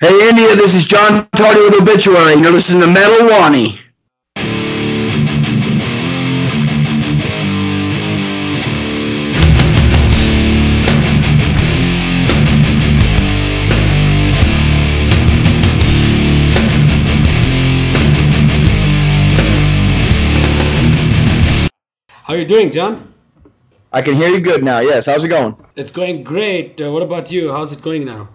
Hey, India, this is John Tardy with Obituary. You're listening to Metal Wani. How are you doing, John? I can hear you good now. Yes, how's it going? It's going great. Uh, what about you? How's it going now?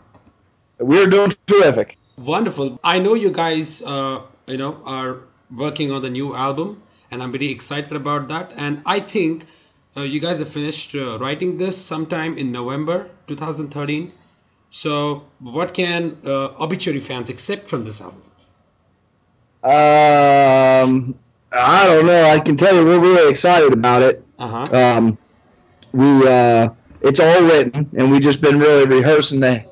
We're doing terrific. Wonderful. I know you guys, uh, you know, are working on the new album, and I'm very excited about that. And I think uh, you guys have finished uh, writing this sometime in November 2013. So, what can uh, obituary fans expect from this album? Um, I don't know. I can tell you we're really excited about it. Uh-huh. Um, we uh, it's all written, and we just been really rehearsing the,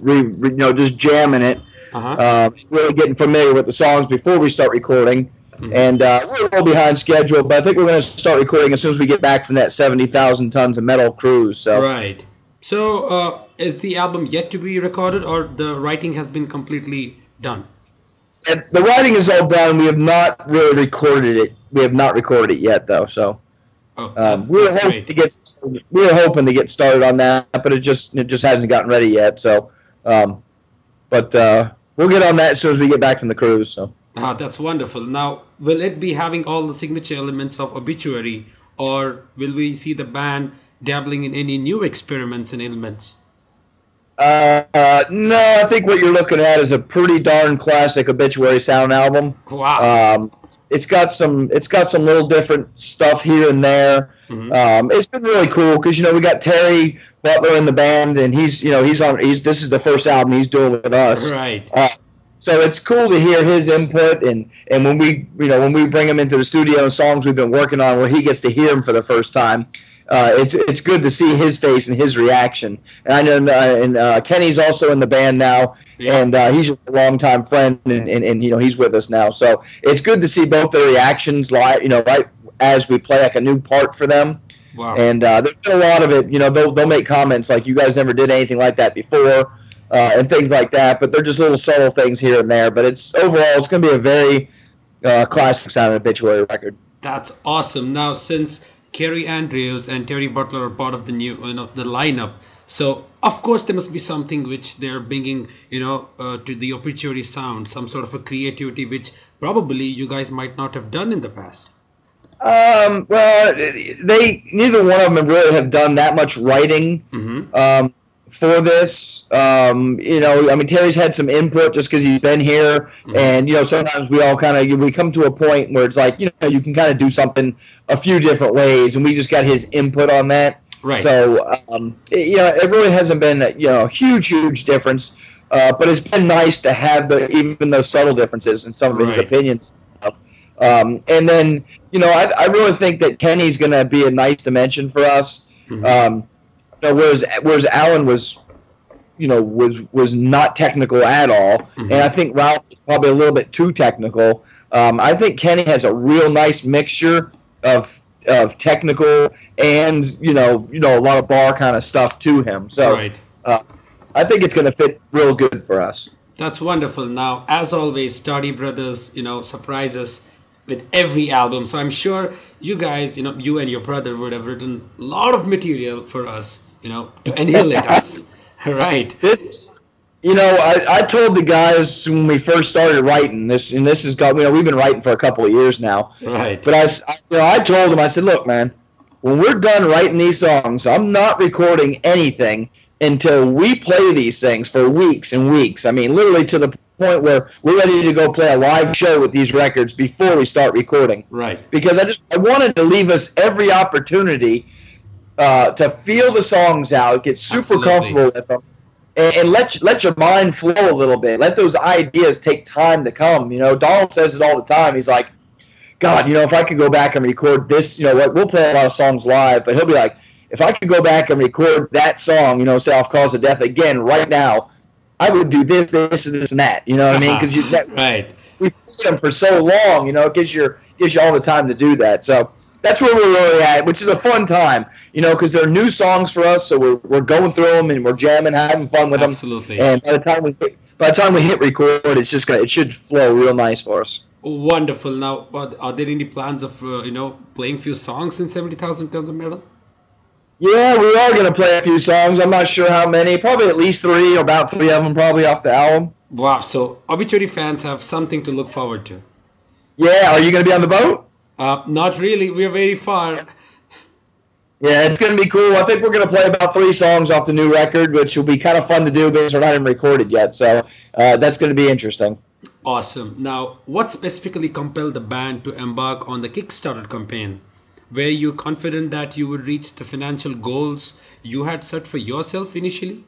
re, re, you know, just jamming it. Uh-huh. Uh, really getting familiar with the songs before we start recording. Mhm. And uh, we're a little behind schedule, but I think we're going to start recording as soon as we get back from that seventy thousand tons of metal cruise. So Right. So, uh, is the album yet to be recorded, or the writing has been completely done? And the writing is all done. We have not really recorded it. We have not recorded it yet, though. So Oh, um, we were hoping great. to get we were hoping to get started on that, but it just it just hasn't gotten ready yet. So, um, but uh, we'll get on that as soon as we get back from the cruise. So Ah, that's wonderful. Now, will it be having all the signature elements of obituary, or will we see the band dabbling in any new experiments and elements? uh, uh, no, I think what you're looking at is a pretty darn classic obituary sound album. Wow. Um, it's got some it's got some little different stuff here and there. Mhm. Um, it's been really cool because you know we got Terry Butler in the band, and he's you know he's on he's this is the first album he's doing with us. right. Uh, so it's cool to hear his input, and and when we you know when we bring him into the studio and songs we've been working on, where he gets to hear him for the first time. Uh, it's it's good to see his face and his reaction. And I know uh, and uh, Kenny's also in the band now, Yeah. and uh, he's just a longtime friend, and, and, and you know he's with us now. So it's good to see both their reactions live, you know, right as we play like a new part for them. Wow. And uh, there's been a lot of it. You know, they'll they'll make comments like you guys never did anything like that before, uh, and things like that. But they're just little subtle things here and there. But it's overall, it's going to be a very uh, classic sounding obituary record. That's awesome. Now, since Kenny Andrews and Terry Butler are part of the new, you know, the lineup, so of course there must be something which they're bringing, you know, uh, to the obituary sound, some sort of a creativity which probably you guys might not have done in the past. Um, well, they neither one of them really have done that much writing Mm-hmm. um, for this. Um, you know, I mean, Terry's had some input just because he's been here, Mhm. and you know, sometimes we all kind of we come to a point where it's like you know you can kind of do something a few different ways, and we just got his input on that. Right. So, um, it, you know, it really hasn't been you know a huge, huge difference, uh, but it's been nice to have the even those subtle differences in some of his Right. opinions. Um, and then you know, I, I really think that Kenny's going to be a nice dimension for us. Mhm. Um, you know, whereas whereas Alan was, you know, was was not technical at all, Mhm. and I think Ralph was probably a little bit too technical. Um, I think Kenny has a real nice mixture of of technical and you know you know a lot of bar kind of stuff to him. So right. I think it's going to fit real good for us. That's wonderful. Now, as always, Tardy Brothers, you know, surprise us with every album. So I'm sure you guys, you know, you and your brother would have written a lot of material for us, you know, to annihilate us. Right. This, you know, I, I told the guys when we first started writing this, and this has got, you know, we've been writing for a couple of years now. Right. But I, you know, I told them, I said, look, man, when we're done writing these songs, I'm not recording anything until we play these things for weeks and weeks. I mean, literally to the point where we're ready to go play a live show with these records before we start recording Right. because I just I wanted to leave us every opportunity uh, to feel the songs out, get super Absolutely. comfortable with them, and, and let let your mind flow a little bit. Let those ideas take time to come. You know, Donald says it all the time. He's like, God, you know, if I could go back and record this, you know, what we'll play a lot of songs live, but he'll be like, if I could go back and record that song, you know, say off cause of death again right now, I would do this, this, and this, and that. You know what I mean? Because you that, Right. we played them for so long, you know, it gives you gives you all the time to do that. So that's where we're really at, which is a fun time, you know, because they're new songs for us, so we're, we're going through them and we're jamming, having fun with them. Absolutely. And by the time we hit, by the time we hit record, it's just gonna it should flow real nice for us. Wonderful. Now, are, are there any plans of uh, you know playing few songs in seventy thousand tons of metal? Yeah, we are gonna play a few songs. I'm not sure how many. Probably at least three, about three of them, probably off the album. Wow. So obituary fans have something to look forward to. Yeah. Are you gonna be on the boat? Uh, not really. We are very far. Yeah, it's going to be cool. I think we're going to play about three songs off the new record, which will be kind of fun to do because we're not even recorded yet. So uh, that's going to be interesting. Awesome. Now, what specifically compelled the band to embark on the Kickstarter campaign? Were you confident that you would reach the financial goals you had set for yourself initially?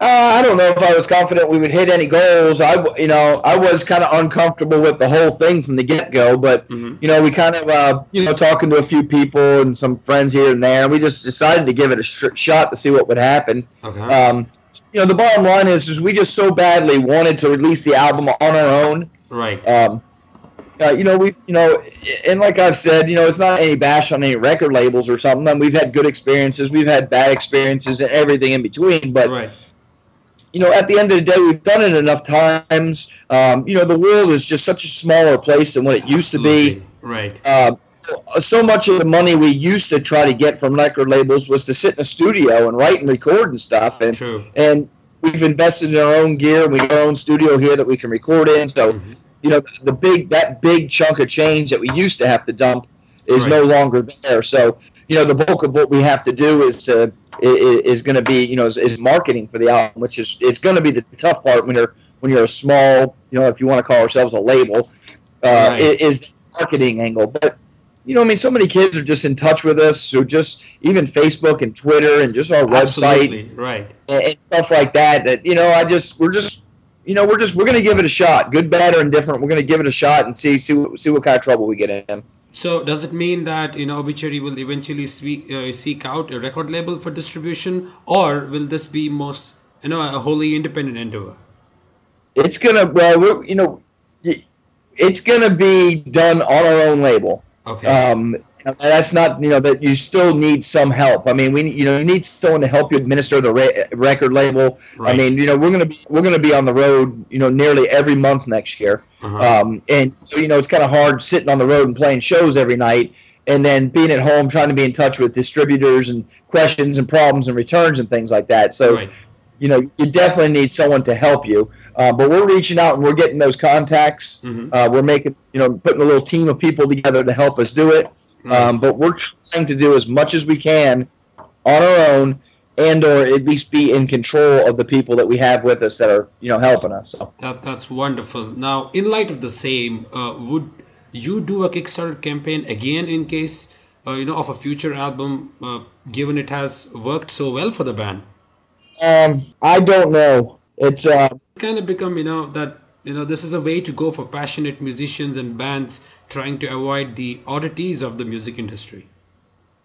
Uh, I don't know if I was confident we would hit any goals. I, you know, I was kind of uncomfortable with the whole thing from the get go. But mm-hmm. you know, we kind of, uh, you know, talking to a few people and some friends here and there, and we just decided to give it a sh- shot to see what would happen. Okay. Um, you know, the bottom line is, is we just so badly wanted to release the album on our own. Right. Um, uh, you know, we, you know, and like I've said, you know, it's not any bash on any record labels or something. Mean, we've had good experiences, we've had bad experiences, and everything in between. But right you know, at the end of the day, we've done it enough times. Um, you know, the world is just such a smaller place than what it used Absolutely. to be. Right. Uh, so, so, much of the money we used to try to get from record labels was to sit in a studio and write and record and stuff. And True. and we've invested in our own gear and we have our own studio here that we can record in. So, mm-hmm. You know, the big that big chunk of change that we used to have to dump is right. no longer there. So, you know, the bulk of what we have to do is to is, is going to be you know is, is, marketing for the album, which is it's going to be the tough part when you're when you're a small you know if you want to call ourselves a label uh, right. is the marketing angle. But you know, I mean, so many kids are just in touch with us, so just even Facebook and Twitter and just our Absolutely. website, right, and, and stuff like that. That you know, I just we're just you know we're just we're going to give it a shot, good, bad, or indifferent. We're going to give it a shot and see see see what kind of trouble we get in. So does it mean that you know Obituary will eventually seek, uh, seek out a record label for distribution, or will this be most you know a wholly independent endeavor? It's gonna well, you know, it's gonna be done on our own label. Okay. Um, that's not you know that you still need some help. I mean, we you know you need someone to help you administer the re- record label. Right. I mean, you know we're gonna be we're gonna be on the road you know nearly every month next year, uh-huh. um, and so you know it's kind of hard sitting on the road and playing shows every night, and then being at home trying to be in touch with distributors and questions and problems and returns and things like that. So, right. you know, you definitely need someone to help you. Uh, but we're reaching out and we're getting those contacts. Mm-hmm. Uh, we're making you know putting a little team of people together to help us do it. Um, but we're trying to do as much as we can on our own, and or at least be in control of the people that we have with us that are you know helping us. So. That that's wonderful. Now, in light of the same, uh, would you do a Kickstarter campaign again in case uh, you know of a future album, uh, given it has worked so well for the band? Um, I don't know. It's uh, it's kind of become you know that you know this is a way to go for passionate musicians and bands trying to avoid the oddities of the music industry.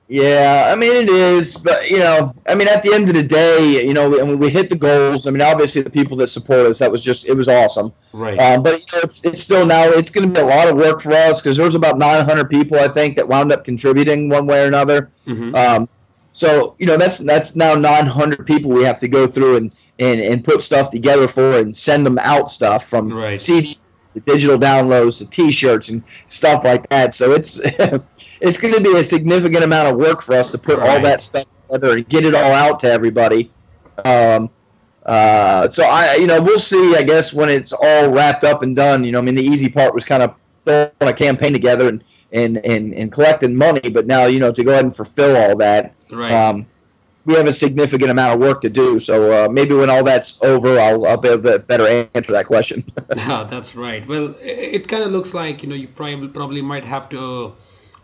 Yeah, I mean it is, but you know, I mean at the end of the day, you know, when we hit the goals, I mean obviously the people that support us, that was just it was awesome. Right. Um, but you know, it's it's still now it's going to be a lot of work for us because there was about 900 people I think that wound up contributing one way or another. Mm-hmm. Um, so you know that's that's now 900 people we have to go through and and, and put stuff together for and send them out stuff from right. CD the digital downloads, the T-shirts, and stuff like that. So it's it's going to be a significant amount of work for us to put all that stuff together and get it all out to everybody. Um, uh, so I, you know, we'll see. I guess when it's all wrapped up and done. You know, I mean, the easy part was kind of throwing a campaign together and and and, and collecting money, but now you know to go ahead and fulfill all that. Right. Um, we have a significant amount of work to do. So uh, maybe when all that's over, I'll, I'll be able to better answer that question. yeah, that's right. Well, it, it kind of looks like you know you probably probably might have to, uh,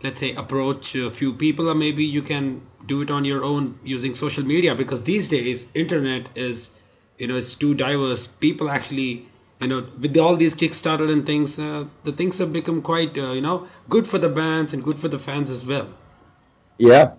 let's say, approach a few people, or maybe you can do it on your own using social media because these days internet is, you know, it's too diverse. People actually. You know, with all these Kickstarter and things, uh, the things have become quite, uh, you know, good for the bands and good for the fans as well. Yeah,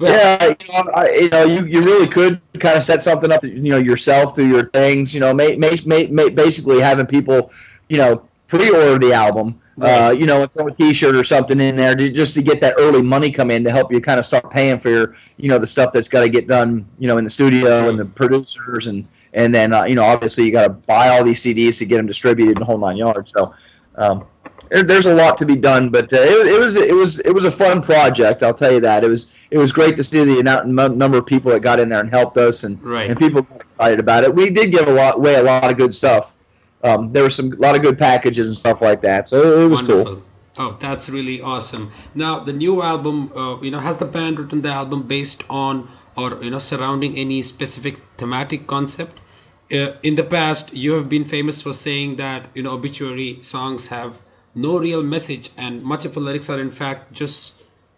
yeah, you know, I, you know, you, you really could kind of set something up, you know, yourself through your things. You know, may, may, may, may basically having people, you know, pre-order the album. Uh, right. Uh, you know, and throw a T-shirt or something in there to, just to get that early money come in to help you kind of start paying for your, you know, the stuff that's got to get done, you know, in the studio and the producers and and then uh, you know obviously you got to buy all these CDs to get them distributed in the whole nine yards. So um, there's a lot to be done, but uh, it, it, was it was it was a fun project. I'll tell you that it was it was great to see the number of people that got in there and helped us, and right. and people got excited about it. We did give a lot away a lot of good stuff. Um, there were some a lot of good packages and stuff like that, so it was Wonderful. cool. Oh, that's really awesome. Now, the new album, uh, you know, has the band written the album based on or you know surrounding any specific thematic concept? Uh, in the past, you have been famous for saying that you know obituary songs have no real message, and much of the lyrics are in fact just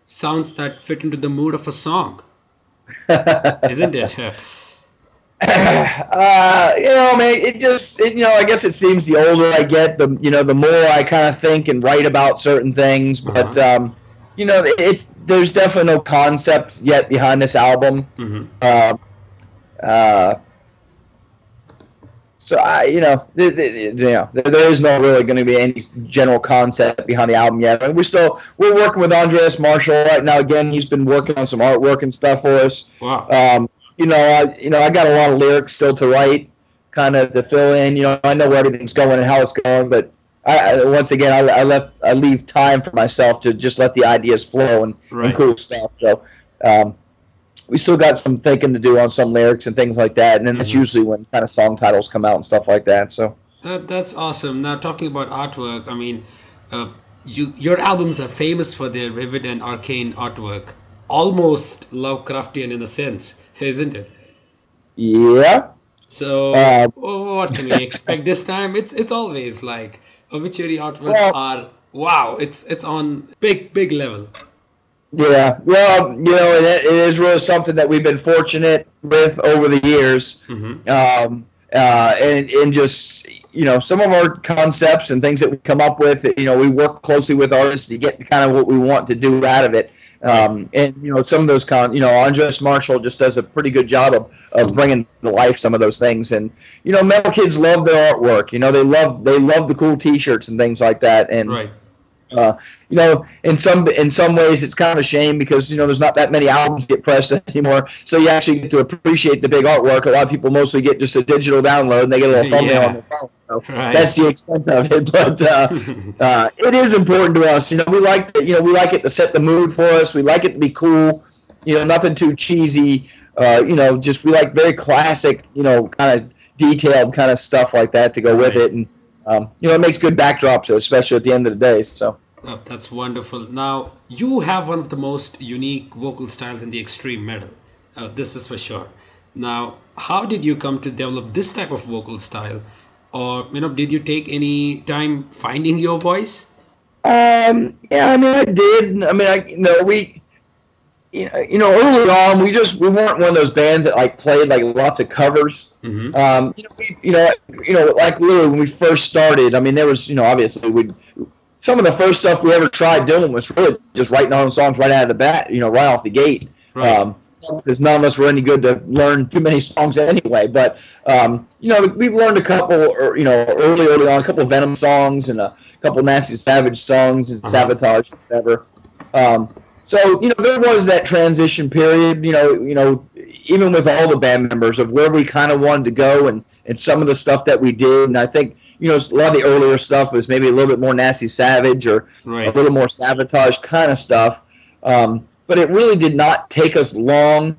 sounds that fit into the mood of a song, isn't it? uh, you know, man, it just, it, you know, I guess it seems the older I get, the, you know, the more I kind of think and write about certain things. But, uh-huh. um, you know, it's there's definitely no concept yet behind this album. Mm-hmm. Uh, uh, so I, you know, th- th- you know, there is no really going to be any general concept behind the album yet. I mean, we're still we're working with Andreas Marshall right now. Again, he's been working on some artwork and stuff for us. Wow. Um, you know, I, you know, I got a lot of lyrics still to write, kind of to fill in. You know, I know where everything's going and how it's going, but I, I once again, I, I left, I leave time for myself to just let the ideas flow and, right. and cool stuff. So, um, we still got some thinking to do on some lyrics and things like that, and then mm-hmm. that's usually when kind of song titles come out and stuff like that. So that that's awesome. Now talking about artwork, I mean, uh, you your albums are famous for their vivid and arcane artwork, almost Lovecraftian in a sense isn't it? Yeah. So uh, what can we expect this time? It's it's always like obituary artworks well, are wow. It's it's on big big level. Yeah, well, you know, it, it is really something that we've been fortunate with over the years, mm-hmm. um, uh, and and just you know some of our concepts and things that we come up with. You know, we work closely with artists to get kind of what we want to do out of it. Um, and you know, some of those con, you know, Andreas Marshall just does a pretty good job of, of bringing to life some of those things. And you know, metal kids love their artwork. You know, they love they love the cool T-shirts and things like that. And right. Uh, you know, in some in some ways, it's kind of a shame because you know there's not that many albums get pressed anymore. So you actually get to appreciate the big artwork. A lot of people mostly get just a digital download and they get a little thumbnail yeah. on their phone. So right. that's the extent of it. But uh, uh, it is important to us. You know, we like you know we like it to set the mood for us. We like it to be cool. You know, nothing too cheesy. Uh, you know, just we like very classic. You know, kind of detailed kind of stuff like that to go with right. it and um, you know, it makes good backdrops, especially at the end of the day. So. Oh, that's wonderful. Now, you have one of the most unique vocal styles in the extreme metal. Uh, this is for sure. Now, how did you come to develop this type of vocal style? Or, you know, did you take any time finding your voice? Um, yeah, I mean, I did. I mean, I, you know, we, you know, early on, we just we weren't one of those bands that like played like lots of covers. Mm-hmm. Um, you know, we, you know, you know, like literally when we first started. I mean, there was, you know, obviously we some of the first stuff we ever tried doing was really just writing our own songs right out of the bat. You know, right off the gate. Right. Um, because none of us were any good to learn too many songs anyway. But um, you know, we've learned a couple, or, you know, early, early on, a couple of Venom songs and a couple Nasty Savage songs and uh-huh. Savatage, whatever. Um, so you know there was that transition period. You know, you know, even with all the band members of where we kind of wanted to go and and some of the stuff that we did. And I think you know a lot of the earlier stuff was maybe a little bit more nasty savage or right. a little more Savatage kind of stuff. Um, but it really did not take us long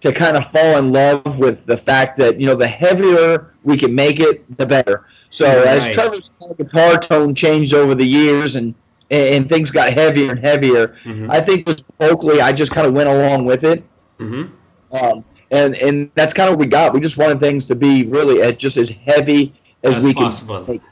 to kind of fall in love with the fact that you know the heavier we can make it, the better. So right. as Trevor's guitar tone changed over the years and and, and things got heavier and heavier. Mm-hmm. I think just vocally, I just kind of went along with it. Mm-hmm. Um, and and that's kind of what we got. We just wanted things to be really just as heavy as, as we possible. can. Make.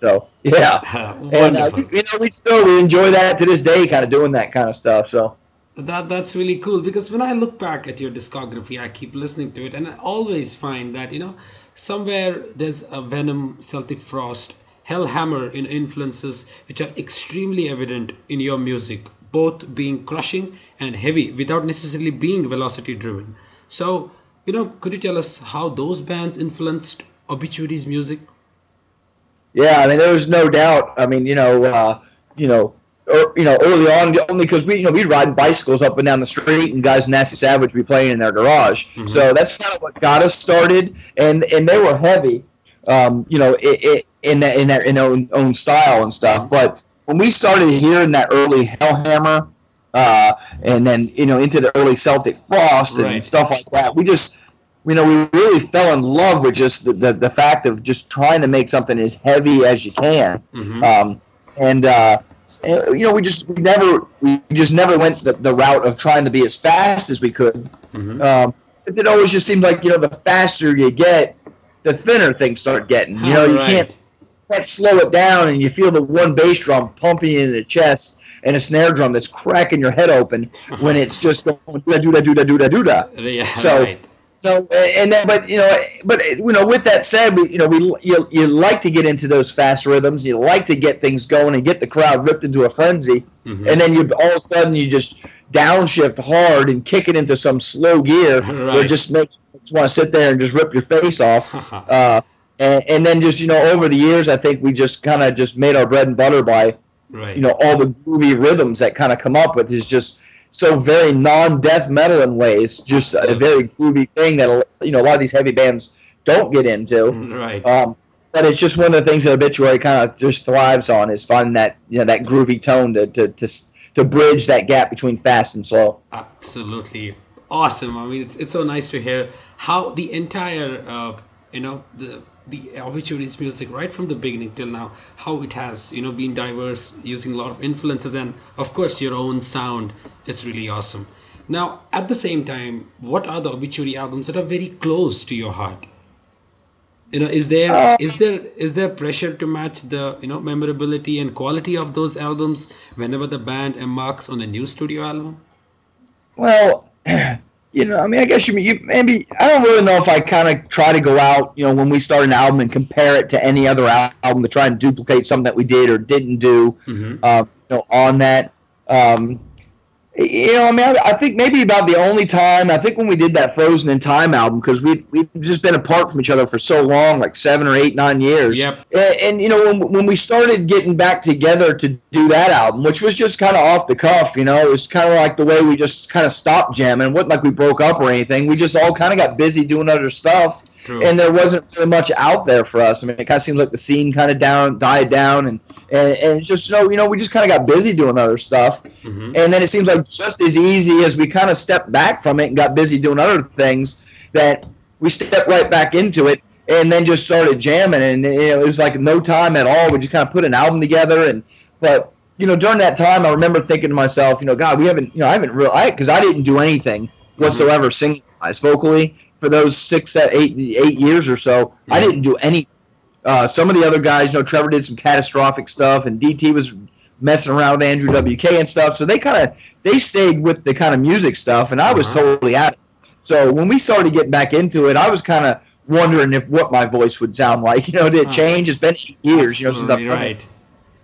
So yeah, and uh, you know we still we enjoy that to this day, kind of doing that kind of stuff. So that that's really cool because when I look back at your discography, I keep listening to it, and I always find that you know somewhere there's a Venom, Celtic Frost, Hellhammer in influences which are extremely evident in your music, both being crushing and heavy without necessarily being velocity driven. So, you know, could you tell us how those bands influenced Obituary's music? Yeah, I mean, there was no doubt. I mean, you know, uh, you know, er, you know, early on, only because we, you know, we'd ride bicycles up and down the street, and guys, Nasty Savage, would be playing in their garage. Mm-hmm. So that's kind of what got us started, and and they were heavy, um, you know, it, it, in that in their in their own, own style and stuff. Mm-hmm. But when we started hearing that early Hellhammer, uh, and then you know into the early Celtic Frost and right. stuff like that, we just you know, we really fell in love with just the, the, the, fact of just trying to make something as heavy as you can. Mm-hmm. Um, and, uh, you know, we just we never we just never went the, the route of trying to be as fast as we could. Mm-hmm. Um, it always just seemed like you know the faster you get, the thinner things start getting. You know, you right. can't can't slow it down, and you feel the one bass drum pumping in the chest and a snare drum that's cracking your head open when it's just going do da do da do da do da do da. Yeah, so. Right so and then, but you know, but you know, with that said, we, you know, we you, you like to get into those fast rhythms. You like to get things going and get the crowd ripped into a frenzy, mm-hmm. and then you all of a sudden you just downshift hard and kick it into some slow gear right. where it just makes you just want to sit there and just rip your face off. uh, and, and then just you know, over the years, I think we just kind of just made our bread and butter by, right. you know, all the groovy rhythms that kind of come up with is just so very non-death metal in ways, just a very groovy thing that you know a lot of these heavy bands don't get into. Mm, right. Um, but it's just one of the things that obituary kind of just thrives on is finding that you know that groovy tone to to to, to bridge that gap between fast and slow. Absolutely awesome. I mean, it's it's so nice to hear how the entire uh, you know the the obituaries music right from the beginning till now how it has you know been diverse using a lot of influences and of course your own sound it's really awesome. Now at the same time what are the obituary albums that are very close to your heart? You know is there uh, is there is there pressure to match the you know memorability and quality of those albums whenever the band embarks on a new studio album? Well you know, I mean, I guess you, you maybe I don't really know if I kind of try to go out, you know, when we start an album and compare it to any other album to try and duplicate something that we did or didn't do, mm-hmm. uh, you know, on that. Um, you know, I mean, I, I, think maybe about the only time I think when we did that Frozen in Time album because we we've just been apart from each other for so long, like seven or eight, nine years. Yep. And, and you know, when, when we started getting back together to do that album, which was just kind of off the cuff, you know, it was kind of like the way we just kind of stopped jamming. It wasn't like we broke up or anything. We just all kind of got busy doing other stuff. True. And there wasn't really much out there for us. I mean, it kind of seems like the scene kind of down, died down, and and, and just you know, you know, we just kind of got busy doing other stuff, mm-hmm. and then it seems like just as easy as we kind of stepped back from it and got busy doing other things, that we stepped right back into it, and then just started jamming, and you know, it was like no time at all. We just kind of put an album together, and but you know, during that time, I remember thinking to myself, you know, God, we haven't, you know, I haven't really, because I, I, didn't do anything mm-hmm. whatsoever mm-hmm. singing wise, vocally for those six, eight, eight years or so. Mm-hmm. I didn't do any uh, some of the other guys, you know, Trevor did some catastrophic stuff, and DT was messing around with Andrew WK and stuff. So they kind of they stayed with the kind of music stuff, and I was uh-huh. totally out. So when we started getting back into it, I was kind of wondering if what my voice would sound like. You know, did it change? It's been years, you know, since I've right.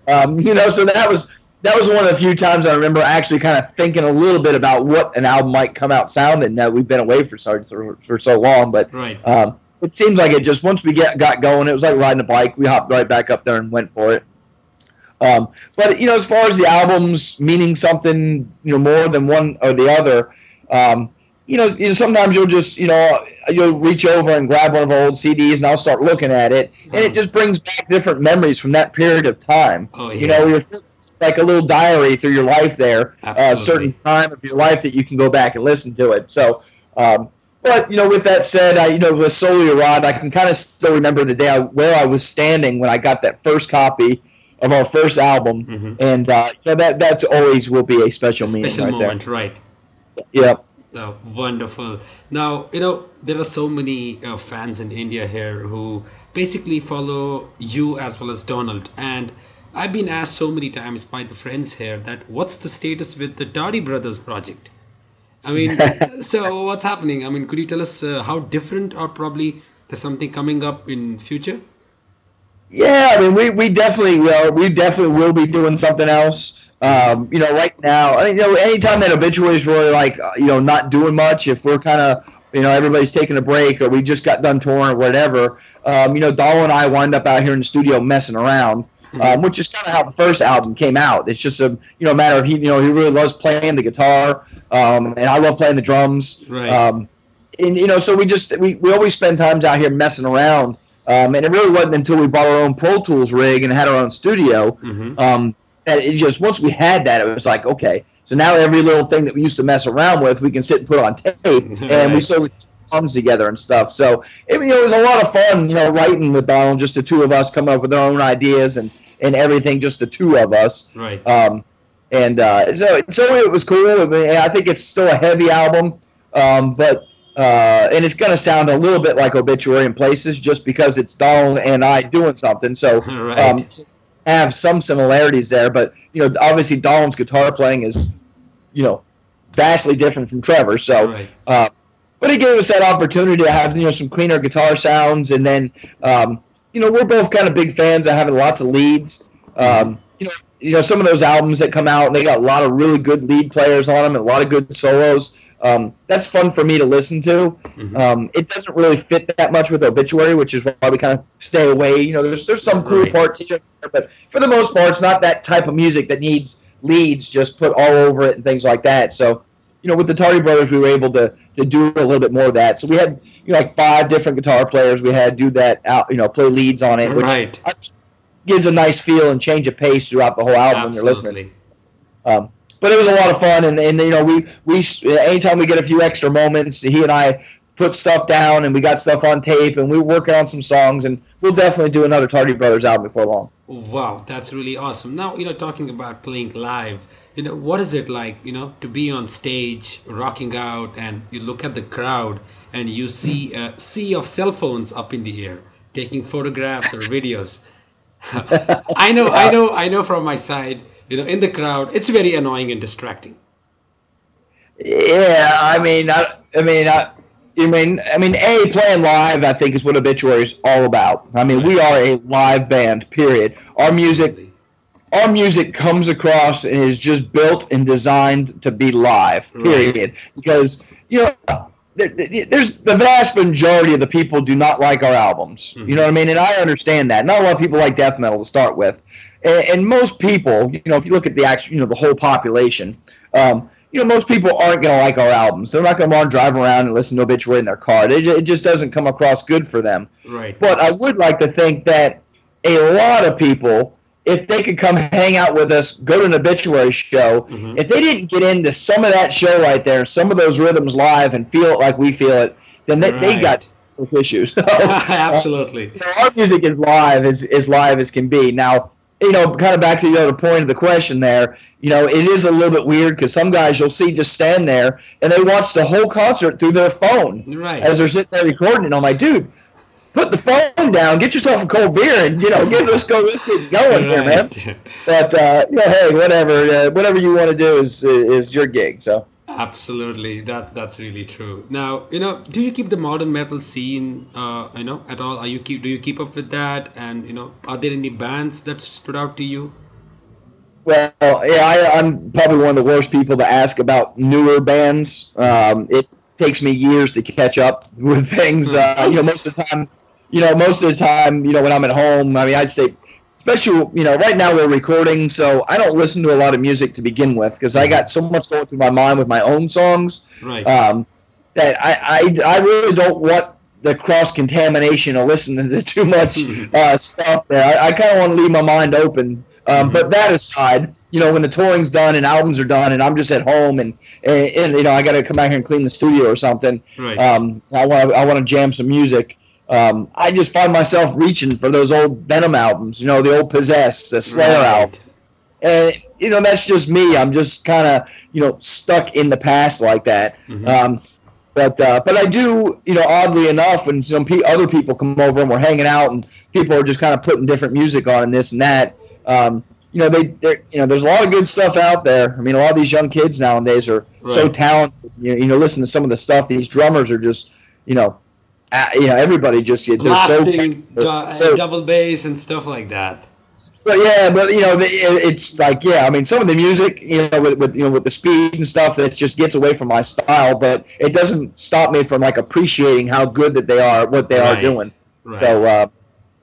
Um, you know, so that was that was one of the few times I remember actually kind of thinking a little bit about what an album might come out sounding. Now we've been away for so for, for so long, but right. um, it seems like it just once we get got going, it was like riding a bike. We hopped right back up there and went for it. Um, but you know, as far as the albums meaning something, you know, more than one or the other, um, you know, you know, sometimes you'll just, you know, you'll reach over and grab one of our old CDs, and I'll start looking at it, and it just brings back different memories from that period of time. Oh, yeah. You know, it's like a little diary through your life there, a uh, certain time of your life that you can go back and listen to it. So. Um, but you know, with that said, I you know with Slowly Rod, I can kind of still remember the day I, where I was standing when I got that first copy of our first album, mm-hmm. and uh, you know, that that's always will be a special, a special right moment, there. right? Yep. Oh, wonderful. Now you know there are so many uh, fans in India here who basically follow you as well as Donald, and I've been asked so many times by the friends here that what's the status with the Tardy Brothers project? I mean, so what's happening? I mean, could you tell us uh, how different or probably there's something coming up in future? Yeah, I mean, we, we definitely will. We definitely will be doing something else. Um, you know, right now, I mean, you know, anytime that obituary is really like, uh, you know, not doing much, if we're kind of, you know, everybody's taking a break or we just got done touring or whatever, um, you know, Dahl and I wind up out here in the studio messing around. mm-hmm. um, which is kind of how the first album came out. It's just a you know matter of he you know he really loves playing the guitar, um, and I love playing the drums. Right. Um, and you know, so we just we, we always spend times out here messing around. Um, and it really wasn't until we bought our own Pro Tools rig and had our own studio Mhm. um, that it just once we had that, it was like okay. So now every little thing that we used to mess around with, we can sit and put on tape, and we Right. slowly put songs together and stuff. So it, you know, it was a lot of fun, you know, writing with Donald, just the two of us coming up with our own ideas and and everything, just the two of us. Right. Um, and uh, so, so it was cool. I, mean, I think it's still a heavy album, um, but uh, and it's going to sound a little bit like Obituary in places, just because it's Donald and I doing something. So Right. um, have some similarities there, but you know, obviously Donald's guitar playing is, you know, vastly different from Trevor. So Right. uh, but it gave us that opportunity to have you know some cleaner guitar sounds, and then um, you know we're both kind of big fans of having lots of leads. Um, you know, you know some of those albums that come out, they got a lot of really good lead players on them, and a lot of good solos. Um, that's fun for me to listen to. Mhm. Um, it doesn't really fit that much with Obituary, which is why we kind of stay away. You know, there's there's some cool Right. parts here, but for the most part, it's not that type of music that needs leads just put all over it and things like that. So, you know, with the Tardy Brothers, we were able to to do a little bit more of that. So we had you know like five different guitar players. We had do that out, you know, play leads on it, which Right. Gives a nice feel and change of pace throughout the whole album when you're listening. Absolutely. Um, but it was a lot of fun, and, and you know, we we anytime we get a few extra moments, he and I put stuff down, and we got stuff on tape, and we were working on some songs, and we'll definitely do another Tardy Brothers album before long. Wow, that's really awesome. Now, you know, talking about playing live, you know, what is it like, you know, to be on stage, rocking out, and you look at the crowd and you see a sea of cell phones up in the air, taking photographs or videos. I know, I know, I know from my side, you know, in the crowd, it's very annoying and distracting. Yeah, I mean, I, I mean, I, I mean, I mean, a playing live, I think, is what Obituary is all about. I mean, we are a live band. Period. Our music, our music comes across and is just built and designed to be live. Period. Because you know, there's the vast majority of the people do not like our albums. You know what I mean? And I understand that. Not a lot of people like death metal to start with, and, and most people, you know, if you look at the actual, you know, the whole population. Um, you know, most people aren't going to like our albums. They're not going to want to drive around and listen to Obituary in their car. Ju- it just doesn't come across good for them. Right. But I would like to think that a lot of people, if they could come hang out with us, go to an obituary show, Mhm. if they didn't get into some of that show right there, some of those rhythms live and feel it like we feel it, then they, they got issues. So, Absolutely. know, our music is live as, as live as can be. Now, you know, kind of back to the other point of the question there, you know, it is a little bit weird because some guys you'll see just stand there and they watch the whole concert through their phone Right. as they're sitting there recording. And I'm like, dude, put the phone down, get yourself a cold beer, and you know, get let's go, let's get going here, man. But uh, you know, hey, whatever, uh, whatever you want to do is is your gig. So. Absolutely, that's that's really true. Now, you know, do you keep the modern metal scene, uh, you know, at all? Are you keep do you keep up with that? And you know, are there any bands that stood out to you? Well, yeah, I, I'm probably one of the worst people to ask about newer bands. Um, it takes me years to catch up with things. Uh, you know, most of the time, you know, most of the time, you know, when I'm at home, I mean, I'd stay, especially, you know, right now we're recording, so I don't listen to a lot of music to begin with because I got so much going through my mind with my own songs Right. um, that I, I, I really don't want the cross contamination of listening to too much uh, stuff there. I, I kind of want to leave my mind open. Um, But that aside, you know, when the touring's done and albums are done, and I'm just at home and and, and you know I got to come back here and clean the studio or something. right. Um, I want I want to jam some music. Um, I just find myself reaching for those old Venom albums. You know, the old Possess, the Slayer Right. album and you know that's just me. I'm just kind of you know stuck in the past like that. Mhm. Um, but uh, but I do you know oddly enough when some pe- other people come over and we're hanging out and people are just kind of putting different music on and this and that. Um, you know they you know there's a lot of good stuff out there. I mean a lot of these young kids nowadays are so talented. You know, you know listen to some of the stuff these drummers are just you know. Uh, you know, everybody just they're so, Blasting, du- so double bass and stuff like that. so yeah, but you know, it's like yeah. I mean, some of the music, you know, with, with you know with the speed and stuff, that just gets away from my style. But it doesn't stop me from like appreciating how good that they are, what they are doing. Right. So uh,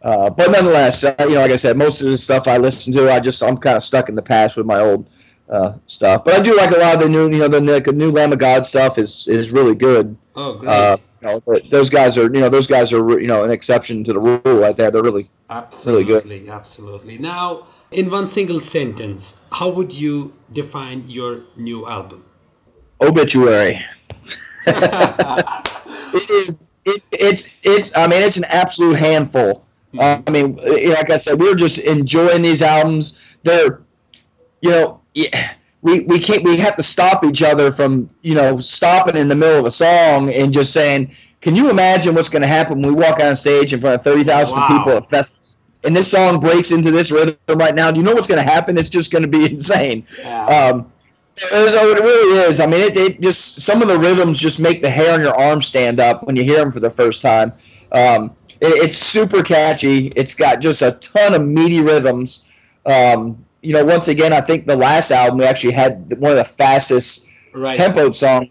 uh, but nonetheless, uh, you know, like I said, most of the stuff I listen to, I just I'm kind of stuck in the past with my old uh, stuff. But I do like a lot of the new, you know, the, the new Lamb of God stuff is is really good. Oh, great. You know, those guys are, you know, those guys are, you know, an exception to the rule right there. They're really, absolutely, really good. absolutely. Now, in one single sentence, how would you define your new album? Obituary. it is. It's. It's. It's. I mean, it's an absolute handful. Uh, I mean, like I said, we are just enjoying these albums. They're, you know, yeah, we we can't. We have to stop each other from, you know, stopping in the middle of a song and just saying, "Can you imagine what's going to happen when we walk on stage in front of thirty thousand Wow. people at fest?" And this song breaks into this rhythm right now. Do you know what's going to happen? It's just going to be insane. Yeah. Um, it, is- it really is. I mean, it, it just some of the rhythms just make the hair on your arm stand up when you hear them for the first time. Um, it, it's super catchy. It's got just a ton of meaty rhythms. Um, you know, once again, I think the last album we actually had one of the fastest right. tempoed songs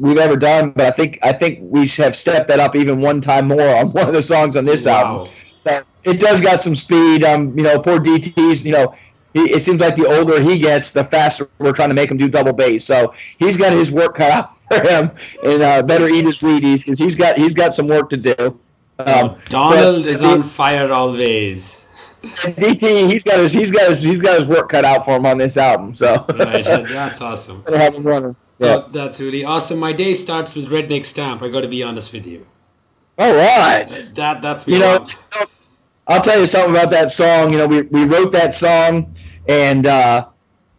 we've ever done. But I think I think we have stepped that up even one time more on one of the songs on this album. So it does got some speed. Um, you know, poor DT's. You know, he, it seems like the older he gets, the faster we're trying to make him do double bass. So he's got his work cut out for him, and uh, better eat his Wheaties because he's got he's got some work to do. Um, Donald but is on fire always. DT. He's got his he's got his he's got his work cut out for him on this album. So Right. That's awesome. Have him running. Yeah. Oh, that's really awesome. My day starts with Redneck Stomp. I got to be honest with you. All right. That that's me. You know. I'll tell you something about that song. You know, we, we wrote that song, and uh,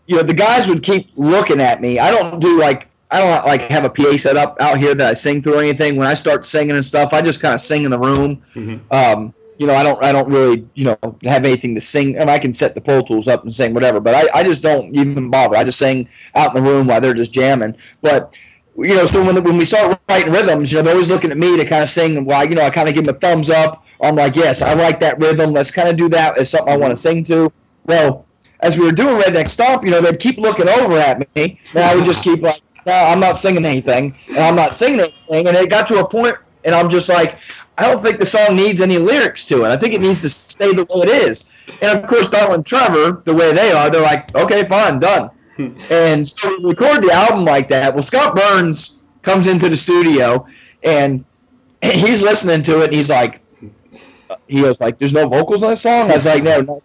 you know the guys would keep looking at me. I don't do like I don't like have a PA set up out here that I sing through or anything. When I start singing and stuff, I just kind of sing in the room. Mhm. Um, you know, I don't I don't really you know have anything to sing. And I can set the Pro Tools up and sing whatever, but I, I just don't even bother. I just sing out in the room while they're just jamming. But you know, so when when we start writing rhythms, you know, they're always looking at me to kind of sing. Well, you know, I kind of give them a thumbs up. I'm like, yes, I like that rhythm. Let's kind of do that as something I want to sing to. Well, as we were doing Redneck Stomp, you know, they'd keep looking over at me, and I would just keep like, no, I'm not singing anything, and I'm not singing anything. And it got to a point, and I'm just like, I don't think the song needs any lyrics to it. I think it needs to stay the way it is. And of course, Donald and Trevor, the way they are, they're like, okay, fine, done. and so we record the album like that. Well, Scott Burns comes into the studio, and he's listening to it, and he's like, he was like, "There's no vocals on this song." I was like, "No, no."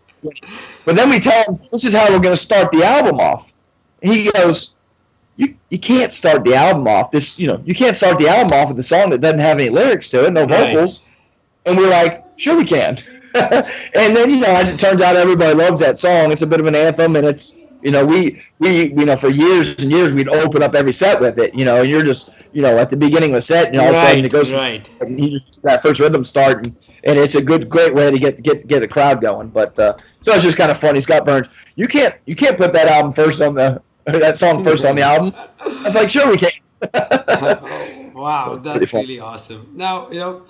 But then we tell him this is how we're going to start the album off. And he goes, "You you can't start the album off. This you know you can't start the album off with a song that doesn't have any lyrics to it, no Right. vocals." And we're like, "Sure we can." and then you know, as it turns out, everybody loves that song. It's a bit of an anthem, and it's you know we we you know for years and years we'd open up every set with it. You know, and you're just you know at the beginning of the set, and all of a sudden it goes right. and he just that first rhythm start and, and it's a good great way to get get get the crowd going but uh, so it's just kind of funny scott burns you can't you can't put that album first on the that song first on the album i was like sure we can wow, that's really awesome. Now, you know,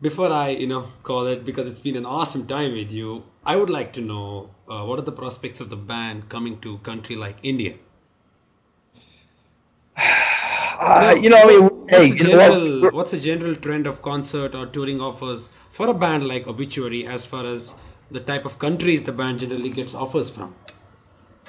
before I, you know, call it because it's been an awesome time with you, I would like to know uh, what are the prospects of the band coming to a country like India? uh, you know i mean What's hey you know what? general, what's the general trend of concert or touring offers for a band like Obituary as far as the type of countries the band generally gets offers from?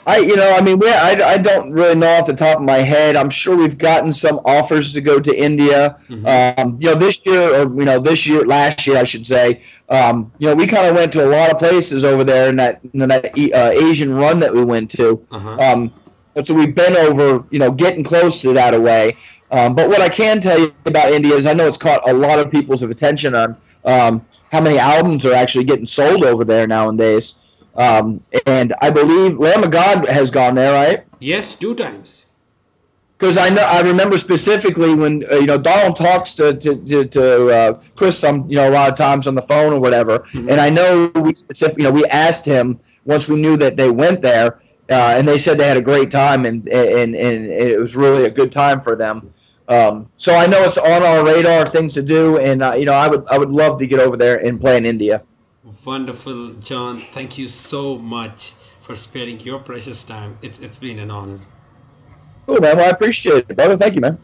I, you know, I mean, we, I, I don't really know off the top of my head. I'm sure we've gotten some offers to go to India. Um, you know, this year, or you know, this year, last year, I should say. Um, you know, we kind of went to a lot of places over there in that in that uh, Asian run that we went to. Uh-huh. Um, so we've been over, you know, getting close to that away. Um, but what I can tell you about India is I know it's caught a lot of people's attention on um, how many albums are actually getting sold over there nowadays. Um, and I believe Lamb of God has gone there, right? Yes, two times. Because I know I remember specifically when uh, you know Donald talks to to, to, to uh, Chris some you know a lot of times on the phone or whatever, Mhm. and I know we specific, you know we asked him once we knew that they went there, uh, and they said they had a great time and and and it was really a good time for them. Um, so I know it's on our radar, things to do, and uh, you know I would I would love to get over there and play in India. Wonderful, John. Thank you so much for sparing your precious time. It's it's been an honor. Cool man, well I appreciate it, brother. Thank you, man.